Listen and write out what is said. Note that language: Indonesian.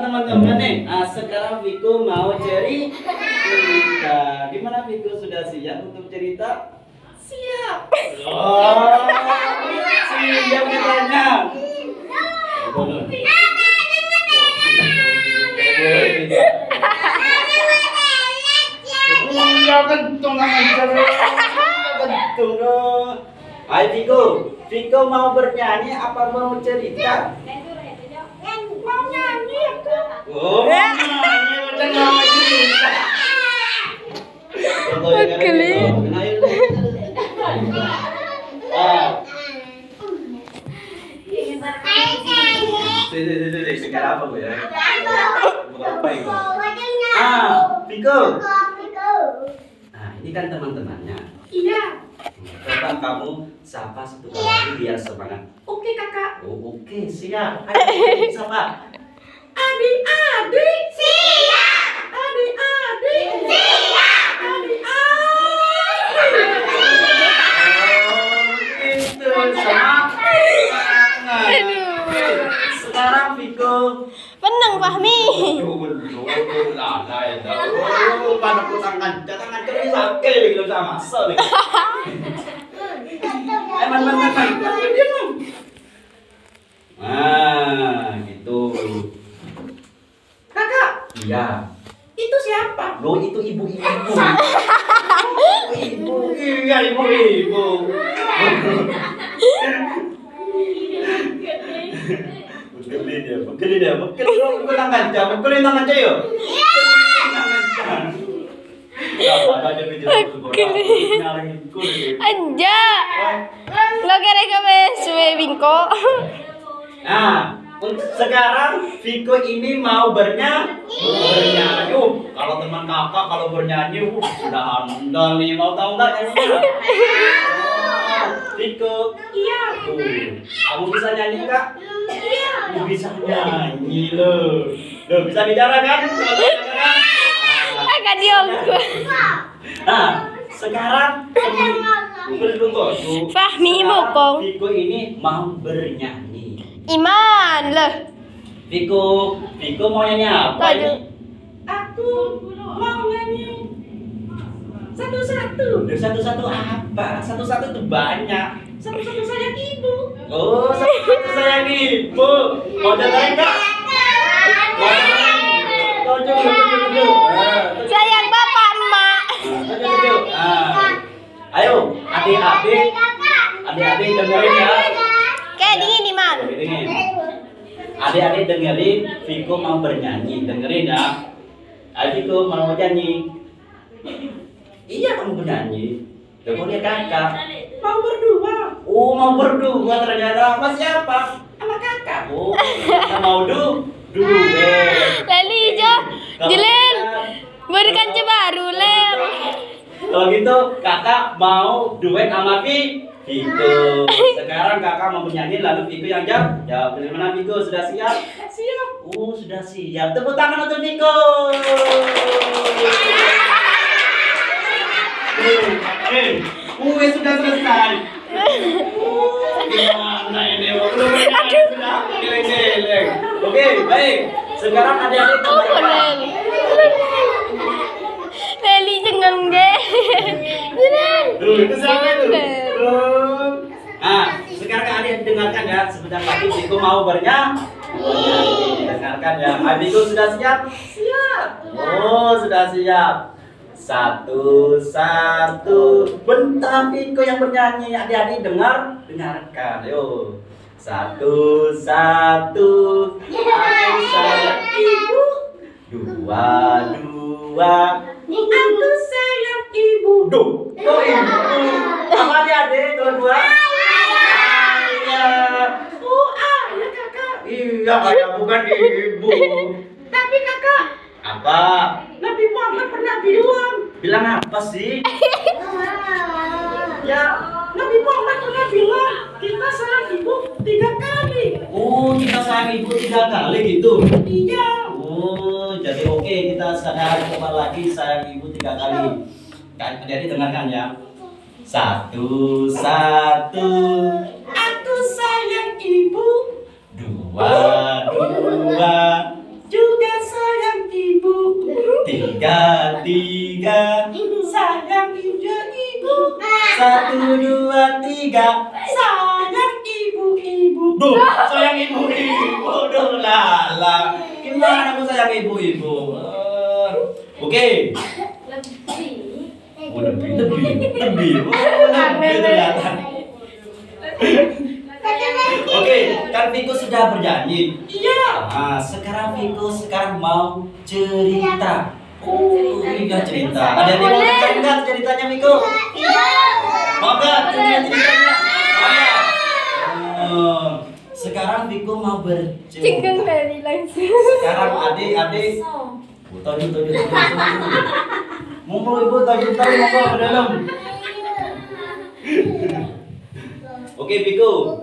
teman-teman nih. Nah, sekarang Viko mau cerita. Gimana Viko sudah siap untuk cerita? Siap. Oh, siap katanya. Iya kentung aja. Kentung. Hai Viko, Viko mau bernyanyi apa mau cerita? Mau nyanyi aku. Oh, nyanyi mau cerita. Makeli. Ah, apa ya? Apa? Ah, Viko. Nah, ini kan teman-temannya. Iya. Coba kamu sapa satu kali biar semangat. Oke kakak. Oh, oke, siap. Ayo, sapa. Adik-adik. Siap. Adik-adik. Siap. Adik-adik. Oh, gitu. Semangat. Sekarang Viko. Penang Fahmi. Pada tangan, tangan kami sakit gitu sama nih. Eh, man, man. Nah, gitu. Kakak, Iya. itu siapa? Lo itu ibu-ibu. Ibu, iya ibu-ibu. Begini dia, begini dia, begini lo pukul tangan aja, pukulin tangan aja yuk. Anja. Lo kira kami suwe bingko. Nah, sekarang Viko ini mau bernyanyi. Bernyanyi. Uh, Kalau teman kakak kalau bernyanyi, uh, sudah handal nih. Mau tahu nggak nyanyinya? Oh, Viko. Iya. Kamu bisa nyanyi nggak? Iya. Lu bisa nyanyi lo. Lo bisa bicara kan? Kalau bicara kan? Agak diongku. Nah, sekarang. Fahmi mukong. Viko ini mau bernyanyi. Iman leh. Viko, Viko mau nyanyi apa? Aku mau nyanyi. Satu-satu. Satu-satu apa? Satu-satu tuh banyak. Satu-satu sayang ibu. Oh, satu-satu sayang ibu. Mau dengerin nggak? Mau dengerin? Tujuh, tujuh, tujuh. Ah, tujuh. Sayang bapak emak. Tujuh, tujuh. Ah. Ayo, adik-adik, adik-adik dengerin ya. Kayak dingin dingin. Adik-adik dengerin, Viko mau bernyanyi, dengerin ya. Ayo Viko mau nyanyi. Iya kamu bernyanyi. Lihat kakak. Mau berdua. Oh mau berdua ternyata sama siapa? Sama kakak. Oh mau du duet. Lali Gitu kakak mau duet sama Vi Viko. Sekarang kakak mau bernyanyi lalu Viko yang jawab. Jawab bagaimana Viko sudah siap? Siap. Oh sudah siap. Tepuk tangan untuk Viko. Eh, eh, kue sudah selesai. Oh, Gimana ini? Belum. Oke, baik. Sekarang adik-adik itu siapa itu? Tuh. Nah, sekarang kalian dengarkan ya, sebentar lagi Viko mau bernyanyi. Dengarkan ya. Adikku sudah siap? Siap. Oh, sudah siap. Satu, satu. Bentar Viko yang bernyanyi. Adik-adik dengar, dengarkan. Yo. Satu, satu. Aku sayang ibu. Dua, dua. Aku sayang ibu. Duh, kok ibu? Apa adik-adik dua-dua? Ayah. Oh, ayah kakak. Iya, ayah bukan ibu. Tapi kakak, Apa? Nabi Muhammad pernah bilang. Bilang apa sih? Ya, Nabi Muhammad pernah bilang kita sayang ibu tiga kali. Oh, kita sayang ibu tiga kali gitu. Iya. Oh, jadi oke kita sekarang coba lagi sayang ibu tiga kali. Kan, jadi dengarkan ya. Satu, satu, Aku sayang ibu. Dua, dua, juga tiga tiga. Sayang ibu ibu. Satu dua tiga. Sayang ibu ibu. Duh sayang ibu ibu. Duh lala. Gimana aku sayang ibu ibu? Oke. oh, lebih lebih lebih Oke, kan Viko sudah bernyanyi. Iya. Nah, sekarang Viko sekarang mau cerita. Oh, iya cerita. Ada yang mau dengar enggak ceritanya Viko? Mau enggak cerita ceritanya? Mau. Oh, sekarang Viko mau bercerita. dari langsung. Sekarang adik-adik tadi tadi Monggo ibu tadi tadi monggo ke dalam. Oke Viko,